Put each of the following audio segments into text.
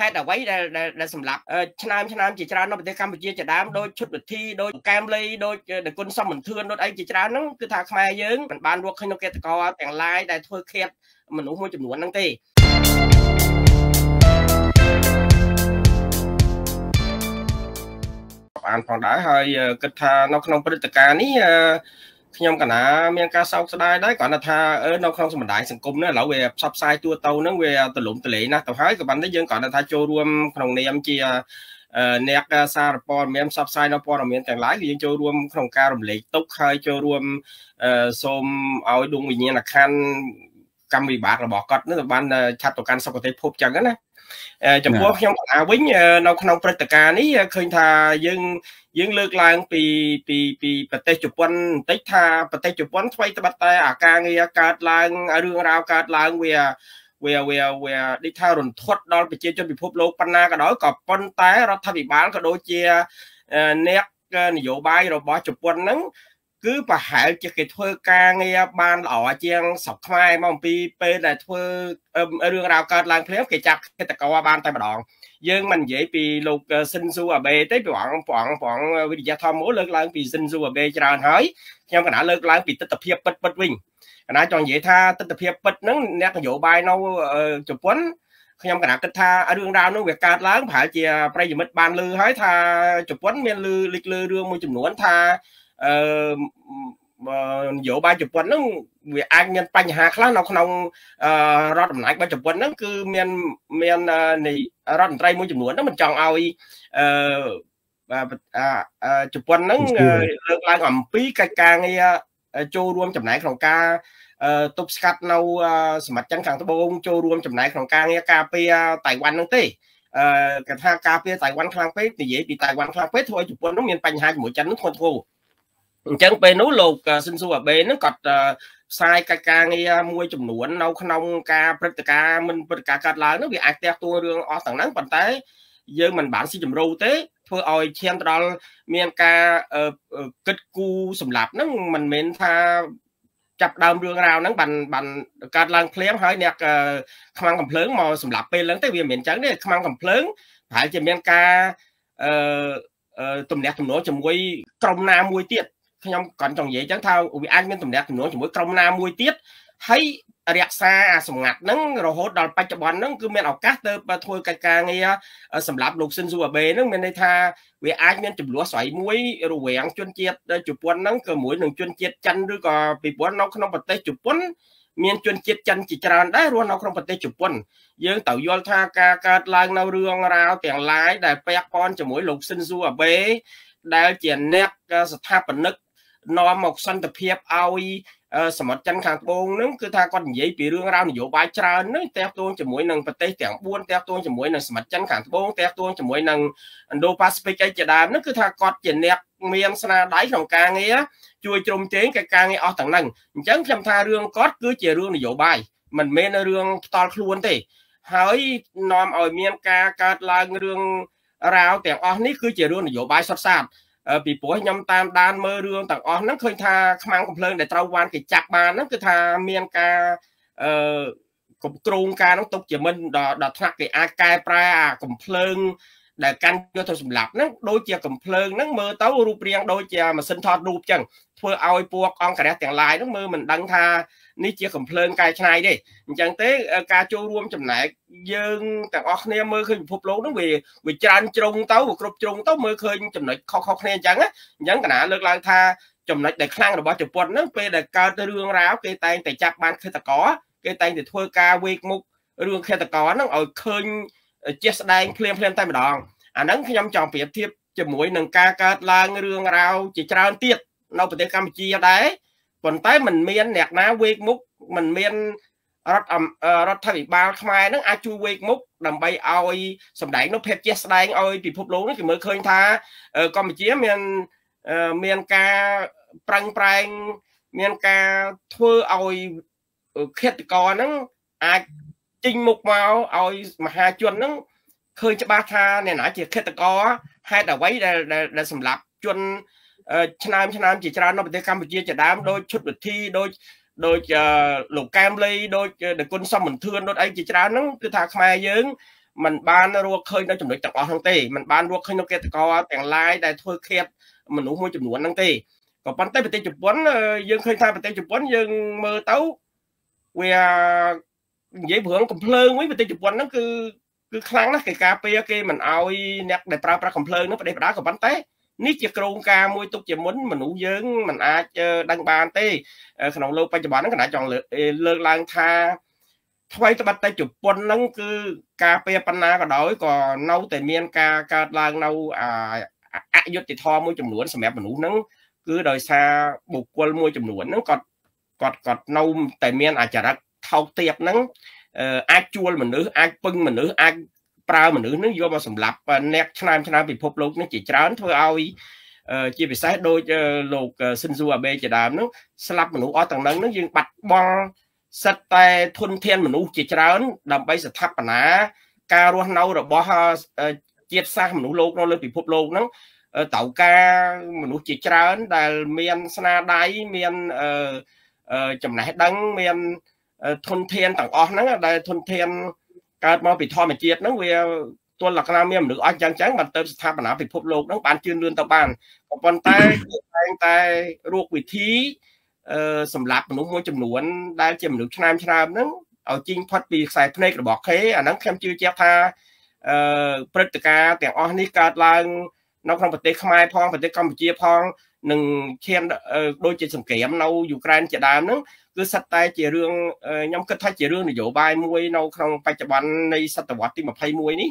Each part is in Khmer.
ហេតុអ្វីដែលដែលសម្រាប់ឆ្នាំឆ្នាំជាច្រើននៅប្រទេសកម្ពុជាជាដើមដោយឈុតវិធីដោយកែមលីដោយដគុណសំមន្ទឿនដូចអីជាច្រើនហ្នឹងគឺថាខ្មែរយើងមិនបានរកឃើញនៅកេតកោទាំងឡាយដែលធ្វើឃាតមនុស្សមួយចំនួនហ្នឹងទេអានផងដែរហើយគិតថានៅក្នុងព្រឹត្តិការណ៍នេះ ខ្ញុំកណាមានការសោកស្ដាយដែរគ្រាន់តែថានៅក្នុងសម្ដាយសង្គមនេះឥឡូវវាផ្សព្វផ្សាយទូទៅហ្នឹងវាទលំទលេណាស់ទៅហើយក៏ប៉ុន្តែយើងគ្រាន់តែថាចូលរួមក្នុងនាមជាអ្នកសារព័ត៌មានផ្សព្វផ្សាយនៅព័ត៌មានទាំងឡាយគឺយើងចូលរួមក្នុងការរំលែកទុកហើយចូលរួមសូមឲ្យដួងវិញ្ញាណក្ខន្ធ កម្មវិបាករបស់គាត់នឹងបានឆាត់ទៅកាន់សុខទេភពចឹងណាចំពោះខ្ញុំកណាវិញនៅក្នុងព្រឹត្តិការណ៍នេះឃើញថាយើងយើងលើកឡើងពីពីពីប្រទេសជប៉ុនបន្តិចថាប្រទេសជប៉ុនថ្មីត្បិតតែអាការងារកើតឡើងរឿងរ៉ាវកើតឡើងវាវាវាវាដូចថារន្ធត់ដល់ប្រជាជនពិភពលោកប៉ុណ្ណាក៏ដោយក៏ប៉ុន្តែរដ្ឋាភិបាលក៏ដូចជាអ្នកនយោបាយរបស់ជប៉ុនហ្នឹង គឺប្រហែលជាគេធ្វើការងារបានល្អជាងស្រុកខ្មែរមកអំពីពេលដែលធ្វើរឿងរ៉ាវកើតឡើងភ្លាមគេចាប់ឃាតករបានតែម្ដងយើងមិននិយាយពីលោកស៊ិនស៊ូអាបេទេព្រះអង្គព្រះអង្គព្រះអង្គវិទ្យាធម្មលើកឡើងពីស៊ិនស៊ូអាបេច្រើនហើយខ្ញុំកណាលើកឡើងពីទស្សនវិជ្ជាពិតពិតវិញកណាចង់និយាយថាទស្សនវិជ្ជាពិតហ្នឹងអ្នកនយោបាយនៅជប៉ុនខ្ញុំកណាគិតថារឿងរ៉ាវនោះវាកើតឡើងប្រហែលជាប្រិយមិត្តបានលើហើយថាជប៉ុនមានលើលេចលើរឿងមួយចំនួនថា អឺនយោបាយជប៉ុនហ្នឹងវាអាចមានបញ្ហាខ្លះនៅក្នុងរដ្ឋអំណាចរបស់ជប៉ុនហ្នឹងគឺមានមាននៃរដ្ឋមន្ត្រីមួយចំនួនហ្នឹងមិនចង់ឲ្យអឺជប៉ុនហ្នឹងលើកឡើងអំពីកិច្ចការងារចូលរួមចំណែកក្នុងការទប់ស្កាត់នៅសមាជិកខាងត្បូងចូលរួមចំណែកក្នុងការងារការពារតៃវ៉ាន់ហ្នឹងទេអឺគេថាការពារតៃវ៉ាន់ខ្លាំងពេកនិយាយពីតៃវ៉ាន់ខ្លាំងពេកធ្វើឲ្យជប៉ុននោះមានបញ្ហាជាមួយចិននោះធ្ងន់ធ្ងរ អញ្ចឹងពេលនោះលោកស៊ិនស៊ូអាបេហ្នឹងគាត់ផ្សាយកិច្ចការងារមួយចំនួននៅក្នុងការព្រឹត្តិការណ៍មិនព្រឹត្តិការណ៍កាត់ឡើងនោះវាអាចផ្ទះទួរឿងអស់ទាំងហ្នឹងប៉ុន្តែយើងមិនបានស៊ីជម្រៅទេធ្វើឲ្យឈានទៅដល់មានការគិតគូរសម្រាប់ហ្នឹងមិនមែនថាចាប់ដើមរឿងរ៉ាវហ្នឹងបានបានកើតឡើងភ្លាមហើយអ្នកខ្មាំងកំភ្លើងមកសម្រាប់ពេលហ្នឹងទេវាមិនមែនអញ្ចឹងទេខ្មាំងកំភ្លើងប្រហែលជាមានការអឺទំនាក់ទំនងជាមួយក្រុមណាមួយទៀត ខ្ញុំគាត់ចង់និយាយចឹងថាវាអាចមានតំណែងចំនួនជាមួយក្រុមណាមួយទៀតហើយរក្សាអាសម្ងាត់ហ្នឹងរហូតដល់បច្ចុប្បន្នហ្នឹងគឺមានឱកាសទៅធ្វើកិច្ចការងារសម្រាប់លោកស៊ិនស៊ូអាបេហ្នឹងមានន័យថាវាអាចមានចំនួនស្រីមួយរវាងជនជាតិជប៉ុនហ្នឹងក៏មួយនឹងជនជាតិចិនឬក៏ពីព្រោះនៅក្នុងប្រទេសជប៉ុនមានជនជាតិចិនជាច្រើនដែររស់នៅក្នុងប្រទេសជប៉ុនយើងត្រូវយល់ថាការកើតឡើងនៅរឿងរ៉ាវទាំងឡាយដែលពាក់ព័ន្ធជាមួយលោកស៊ិនស៊ូអាបេដែលជាអ្នកស្ថាបនិក នាំមកសន្តិភាពឲ្យសមុទ្រចិនខាងត្បូងហ្នឹងគឺថាគាត់និយាយពីរឿងរ៉ាវនយោបាយច្រើនហ្នឹងតេះទួងជាមួយនឹងប្រទេសទាំង4តេះទួងជាមួយនឹងសមុទ្រចិនខាងត្បូងតេះទួងជាមួយនឹង Indo-Pacific អីជាដើមហ្នឹងគឺថាគាត់ជាអ្នកមានស្នាដៃក្នុងការងារជួយជ្រោមជ្រែងកិច្ចការងារអស់ទាំងហ្នឹងអញ្ចឹងខ្ញុំថារឿងគាត់គឺជារឿងនយោបាយមិនមែនរឿងផ្ទាល់ខ្លួនទេ ហើយនាំឲ្យមានការកើតឡើងរឿងរ៉ាវទាំងអស់នេះគឺជារឿងនយោបាយសុទ្ធសាធ ពីព្រោះខ្ញុំតាមដានមើលរឿងទាំងអស់ហ្នឹងឃើញថាខ្មាំងកំភ្លើងដែលត្រូវបានគេចាប់បានហ្នឹងគឺថាមានការអឺគ្រប់គ្រងការហ្នឹងទុកជាមិនដល់ថ្នាក់គេអាចកែប្រែអាកំភ្លើង ដែលកាន់យកទៅសម្លាប់ហ្នឹងដូចជាកំភ្លើងហ្នឹងមើលទៅរូបរាងដូចជាម៉ាស៊ីនថតរូបចឹងធ្វើឲ្យពួកអង្គរះទាំងឡាយហ្នឹងមើលមិនដឹងថានេះជាកំភ្លើងកែច្នៃទេអញ្ចឹងទេការចូលរួមចំណែកយើងទាំងអស់គ្នាមើលឃើញពិភពលោកហ្នឹងវាវាច្រើនជ្រុងទៅវាគ្រប់ជ្រុងទៅមើលឃើញចំណុចខុសៗគ្នាអញ្ចឹងអញ្ចឹងកណាលើកឡើងថាចំណុចដែលខ្លាំងរបស់ជប៉ុនហ្នឹងពេលដែលកើតរឿងរ៉ាវគេតែងតែចាប់បានឃាតករគេតែងតែធ្វើការវេកមុខរឿងឃាតករហ្នឹងឲ្យឃើញជាស្ដែងភ្លាមភ្លាមតែម្ដង អាហ្នឹងខ្ញុំចង់ប្រៀបធៀបជាមួយនឹងការកើតឡើងរឿងរ៉ាវជាច្រើនទៀតនៅប្រទេសកម្ពុជាដែរប៉ុន្តែมันមានអ្នកណាវេកមុខมันមានរដ្ឋរដ្ឋាភិបាលខ្មែរនឹងអាចជួយវេកមុខដើម្បីឲ្យសម្ដែងនោះភាពជាស្ដែងឲ្យពិភពលោកនេះគេមើលឃើញថាកម្ពុជាមានមានការប្រឹងប្រែងមានការធ្វើឲ្យឃាតករហ្នឹងអាចចេញមុខមកឲ្យមហាជនហ្នឹង ឃើញច្បាស់ថាអ្នកណាជាឃាតករហេតុអ្វីដែលដែលសម្រាប់ជនឆ្នាំឆ្នាំជាច្រើននៅប្រទេសកម្ពុជាជាដើមដោយឈុតវិធីដោយដូចលោកកែមលីដូចដគុណសំមន្ទឿនដូចអីជាច្រើនហ្នឹងគឺថាខ្មែរយើង มันបានរកឃើញនៅចំណុចទាំងអស់ហ្នឹងទេมันបានរកឃើញនៅកេតកោទាំងឡាយដែលធ្វើឃាតមនុស្សមួយចំនួនហ្នឹងទេក៏ប៉ុន្តែប្រទេសជប៉ុនយើងឃើញថាប្រទេសជប៉ុនយើងមើលទៅវានិយាយព្រឹងកំភ្លើងវិញប្រទេសជប៉ុនហ្នឹងគឺ គឺខ្លាំងណាស់គេការពារគេមិនអោយអ្នកដែលប្រើប្រាស់កំភ្លើងហ្នឹងប្រទេសបដាក៏ប៉ុន្តែនេះជាក្រងការមួយទុកជាមុនមនុស្សយើងមិនអាចដឹងបានទេ ក្នុងលោកបច្ចុប្បន្នហ្នឹងគណៈចង់លើកឡើងថាថ្មីត្បិតតែជប៉ុនហ្នឹងគឺការពារបណ្ណាក៏ដោយក៏នៅតែមានការកើតឡើងនៅអយុត្តិធម៌មួយចំនួនសម្រាប់មនុស្សហ្នឹងគឺដោយសារបុគ្គលមួយចំនួនហ្នឹងគាត់គាត់គាត់នៅតែមានអចរិតថោកទាបហ្នឹង អាចជួលមនុស្សអាចពឹងមនុស្សអាចប្រើមនុស្សនឹងយកមកសម្លាប់អ្នកឆ្នាមឆ្នាមពិភពលោកនេះជាច្រើនធ្វើឲ្យជាពិសេសដូចលោកស៊ិនស៊ូអាបេជាដើមនោះស្លាប់មនុស្សអស់ទាំងនឹងយើងបាត់បង់សិតតែធនធានមនុស្សជាច្រើន ដើម្បីស្ថាបនាការរស់នៅរបស់ជាតិសាសន៍មនុស្សលោកនៅលើពិភពលោកហ្នឹងត្រូវការមនុស្សជាច្រើនដែលមានស្នាដៃមានចំណេះដឹងមាន ធនធានទាំងអស់ហ្នឹងដែលធនធានកើតមកពីធម្មជាតិហ្នឹងវាទល់លក្ខណៈមានមនុស្សអស់យ៉ាងចឹងបានទៅស្ថាបនាពិភពលោកហ្នឹងបានជឿនលឿនទៅបានក៏ប៉ុន្តែគេតែងតែរោគវិធីអឺសម្រាប់មនុស្សមួយចំនួន ដែលជាមនុស្សឆ្នើមឆ្នើមហ្នឹងឲ្យជីងផុតពីខ្សែភ្នែករបស់គេអាហ្នឹងខ្ញុំជឿជាក់ថាអឺព្រឹត្តិការណ៍ទាំងអស់នេះកើតឡើង នៅក្នុងប្រទេសខ្មែរផងប្រទេសកម្ពុជាផងនឹងឈានដូចជាសង្គ្រាមនៅយូក្រែនជាដើមហ្នឹងគឺសិតតែជារឿងខ្ញុំគិតថាជារឿងនយោបាយមួយនៅក្នុងបច្ចុប្បន្ននៃសតវត្សទី21នេះ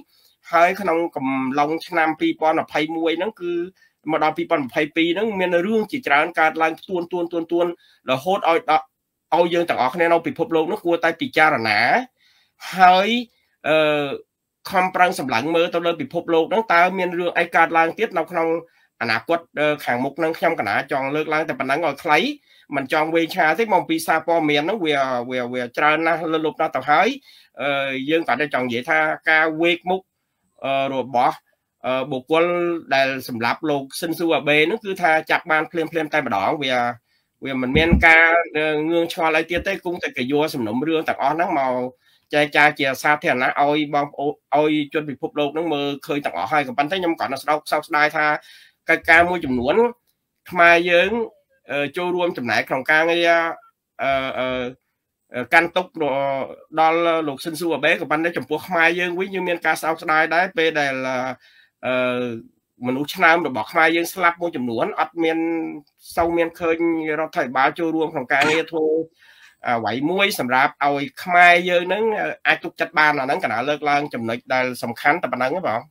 ហើយក្នុងកំឡុងឆ្នាំ2021ហ្នឹងគឺមកដល់2022ហ្នឹងមានរឿងជាច្រើនកើតឡើងទួនទួនទួនទួនរហូតឲ្យឲ្យយើងទាំងអស់គ្នានៅពិភពលោកនោះគួរតែពិចារណាហើយអឺ ខំប្រឹងសម្លឹងមើលទៅលើពិភពលោកហ្នឹងតើមានរឿងអីកើតឡើងទៀតនៅក្នុងអនាគតខាងមុខនឹងខ្ញុំកណាចង់លើកឡើងតែប៉ុណ្ណឹងឲ្យខ្លីមិនចង់វែងឆ្ងាយទេមកពីសារព័ត៌មានហ្នឹងវាវាវាច្រើនណាស់លើលុបណាស់ទៅហើយយើងក៏តែចង់និយាយថាការវេកមុខរបស់បុគ្គលដែលសម្រាប់លោកស៊ិនស៊ូអាបេហ្នឹងគឺថាចាប់បានភ្លាមភ្លាមតែម្ដងវាវាមិនមានការងឿងឆ្ងល់អីទៀតទេគង់តែកយោសំណុំរឿងទាំងអស់ហ្នឹងមក ចែកចាយជាសាធារណៈឲ្យបងប្អូនឲ្យជនពិភពលោកហ្នឹងមើលឃើញទាំងអស់ហើយក៏ប៉ុន្តែខ្ញុំក៏ស្ដោកសោកស្ដាយថាកិច្ចការមួយចំនួនខ្មែរយើងចូលរួមចំណែកក្នុងការងារអឺកាន់ទុកដល់លោកស៊ិនស៊ូអាបេក៏ប៉ុន្តែចំពោះខ្មែរយើងវិញយើងមានការសោកស្ដាយដែរពេលដែលអឺមនុស្សឆ្នើមរបស់ខ្មែរយើងស្លាប់មួយចំនួនអត់មានសូវមានឃើញរដ្ឋាភិបាលចូលរួមក្នុងការងារធ្វើ អ្វីមួយសម្រាប់ឲ្យខ្មែរយើងនឹងអាចទុកចិត្តបានអាហ្នឹងកណាលើកឡើងចំណុចដែលសំខាន់តែប៉ុណ្្នឹងទេបង